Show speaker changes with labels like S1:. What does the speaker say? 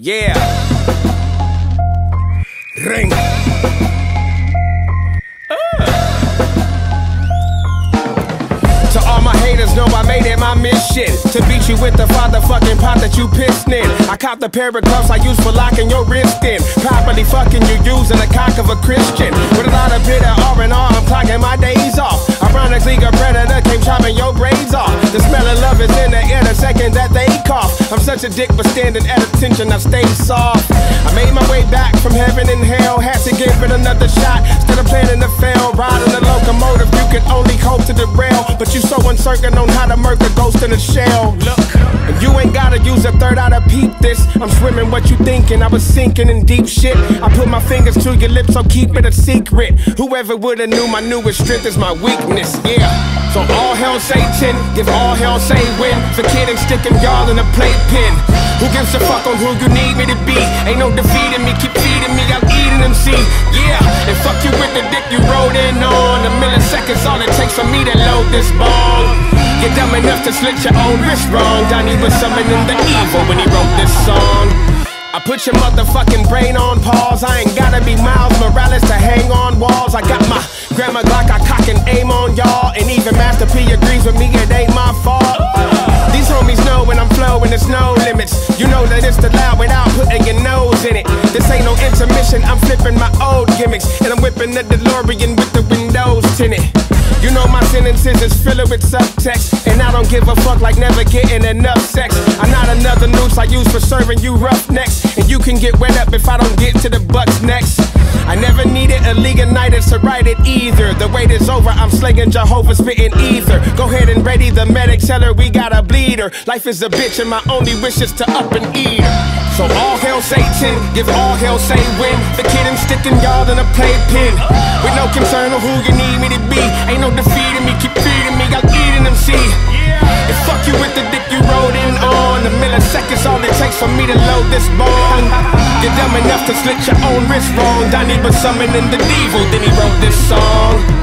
S1: Yeah. Ring. Uh. To all my haters, know I made it my mission to beat you with the fatherfucking pot that you pissed in. I caught the pair of gloves I used for locking your wrist in. Properly fucking you using the cock of a Christian. With a lot of bitter R and R, I'm clocking my days off. Ironically, a predator came chopping your brains off. The smell of love is in the air the second that they. I'm such a dick for standing at attention, I stay soft. I made my way back from heaven and hell, had to give it another shot. Instead of planning to fail, riding But you so uncertain on how to murk a ghost in a shell. Look, you ain't gotta use a third eye to peep this. I'm swimming what you thinking, I was sinking in deep shit. I put my fingers to your lips, so keep it a secret. Whoever would've knew my newest strength is my weakness, yeah. So all hell Satan, give all hell say win. For kidding, sticking y'all in a playpen. Who gives a fuck on who you need me to be? Ain't no defeating me, keep feeding me, I'm eating them, seeds. Yeah, and fuck you with the dick you. Milliseconds, all it takes for me to load this ball. You're dumb enough to slit your own wrist wrong. Donnie was summoning the evil when he wrote this song. I put your motherfucking brain on pause. I ain't gotta be Miles Morales to hang on walls. I got my grandma Glock, I cock and aim on y'all. And even Master P agrees with me, loud without putting your nose in it. This ain't no intermission, I'm flipping my old gimmicks. And I'm whipping the DeLorean with the windows tinted. You know my sentences is filled with subtext And I don't give a fuck like never getting enough sex I'm not another noose I use for serving you roughnecks And you can get wet up if I don't get to the bucks next I never needed a Leonidas to write it either The wait is over, I'm slinging Jehovah spitting ether Go ahead and ready the medic, tell her we Life is a bitch and my only wish is to up and eat. So all hell Satan, give all hell say win. The kid and sticking y'all in a playpen With no concern of who you need me to be. Ain't no defeating me, keep feeding me, I'm eating them, see And fuck you with the dick you rode in on. A milliseconds all it takes for me to load this bong You're dumb enough to slit your own wrist wrong. Donnie was summoning the devil, then he wrote this song